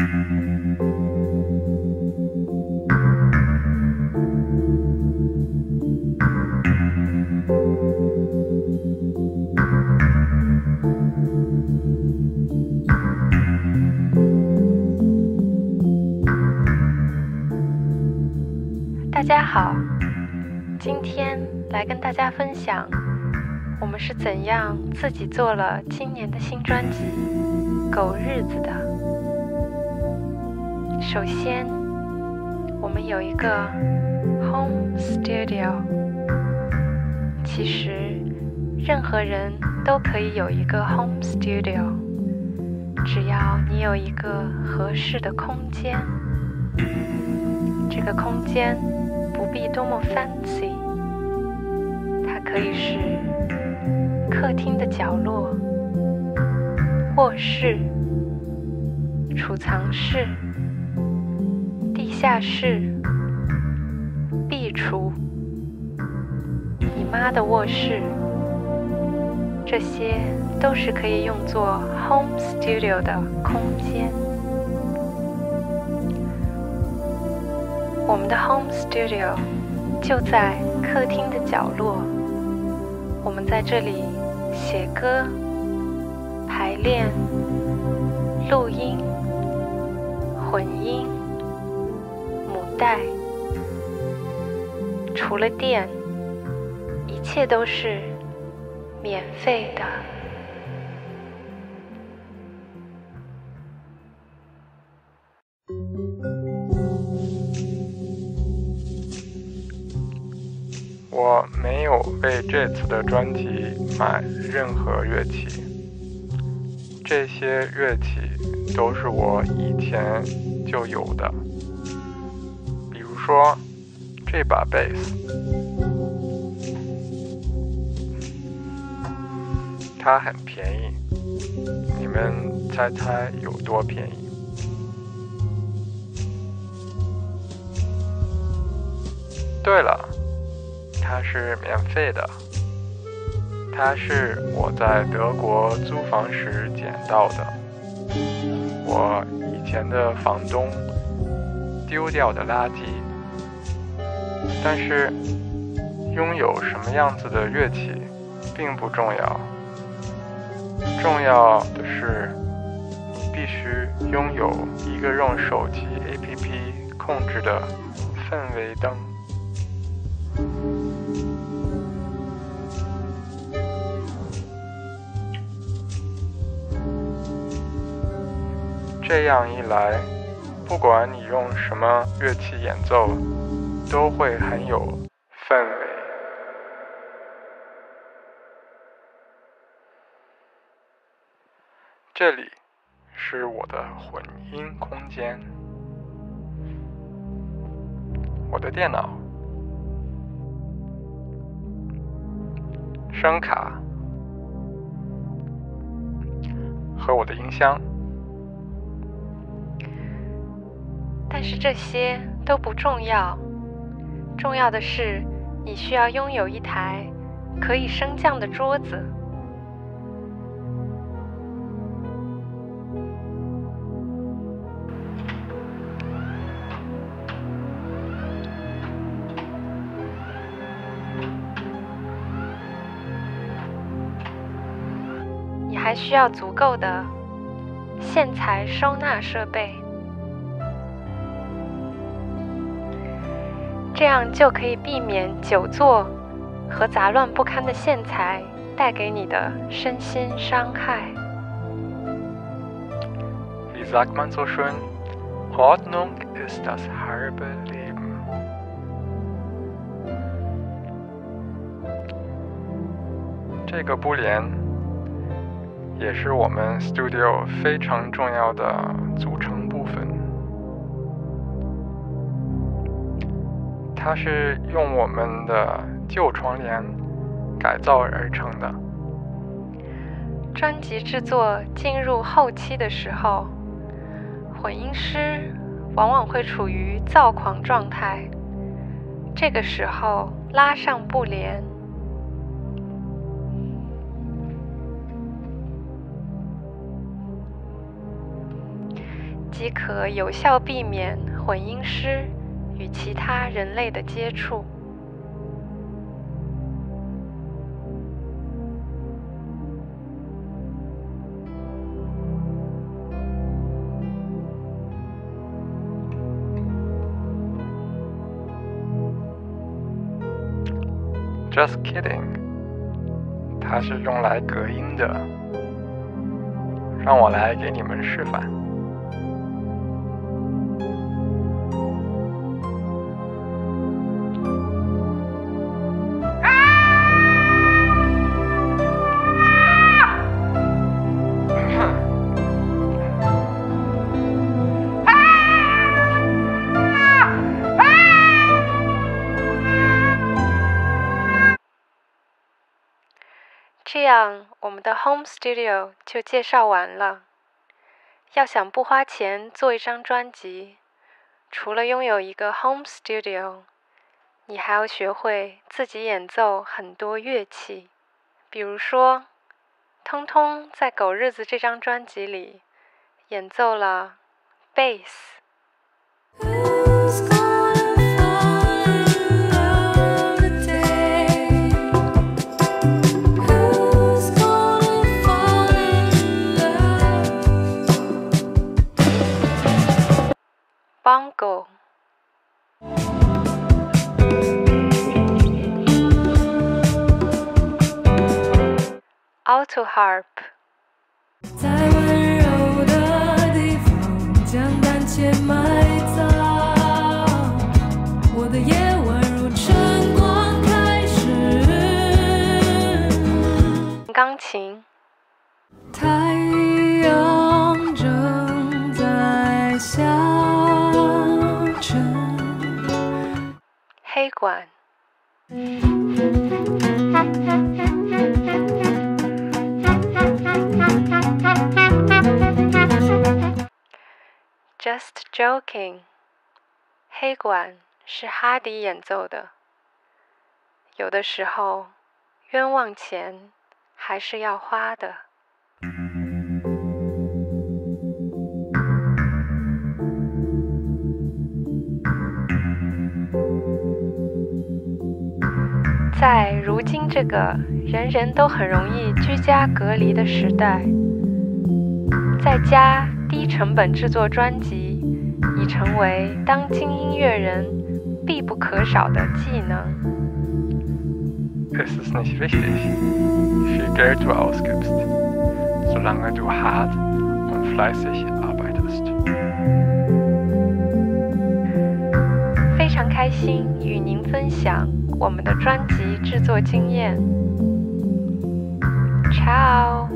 大家好，今天来跟大家分享我们是怎样自己做了今年的新专辑《狗日子》的。首先，我们有一个 home studio。其实，任何人都可以有一个 home studio，只要你有一个合适的空间。这个空间。不必多么 fancy，它可以是客厅的角落、卧室、储藏室、下室、壁橱、你妈的卧室，这些都是可以用作 home studio 的空间。我们的 home studio 就在客厅的角落，我们在这里写歌、排练、录音、混音、带，除了电，一切都是免费的。我没有为这次的专辑买任何乐器，这些乐器都是我以前就有的。说这把贝斯，它很便宜，你们猜猜有多便宜？对了。它是免费的，它是我在德国租房时捡到的，我以前的房东丢掉的垃圾。但是拥有什么样子的乐器并不重要，重要的是你必须拥有一个用手机 APP 控制的氛围灯。这样一来，不管你用什么乐器演奏，都会很有氛围。这里是我的混音空间，我的电脑、声卡和我的音箱。但是这些都不重要，重要的是你需要拥有一台可以升降的桌子。你还需要足够的线材收纳设备。这样就可以避免久坐和杂乱不堪的线材带给你的身心伤害。Wie sagt man so schön? Ordnung ist das halbe Leben。这个布帘也是我们 studio 非常重要的组成。它是用我们的旧窗帘改造而成的。专辑制作进入后期的时候，混音师往往会处于躁狂状态。这个时候拉上布帘，即可有效避免混音师与其他人类的接触。Just kidding，它是用来隔音的。让我来给你们示范。样，我们的 home studio 就介绍完了。要想不花钱做一张专辑，除了拥有一个 home studio，你还要学会自己演奏很多乐器。比如说，通通在《狗日子》这张专辑里演奏了 bass。Alto harp, 在温柔的地方将胆怯埋葬。我的夜晚如晨光开始。钢琴。太阳正在下沉。黑管，Just joking。黑管是哈迪演奏的，有的时候冤枉钱还是要花的。在如今这个人人都很容易居家隔离的时代，在家低成本制作专辑已成为当今音乐人必不可少的技能。Es ist nicht wichtig, wie viel Geld du ausgibst, solange du hart und fleißig arbeitest. 非常开心与您分享。我们的专辑制作经验，Ciao。